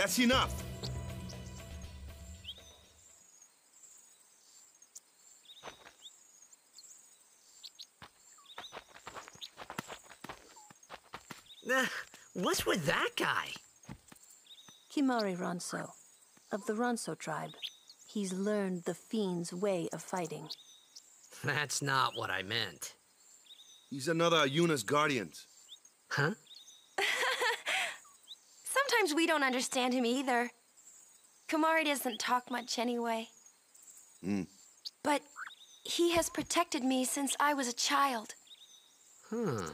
That's enough. Uh, what's with that guy? Kimahri Ronso, of the Ronso tribe. He's learned the Fiend's way of fighting. That's not what I meant. He's another Yuna's guardians. Huh? Sometimes we don't understand him either. Kimahri doesn't talk much anyway. Hmm. But he has protected me since I was a child. Huh.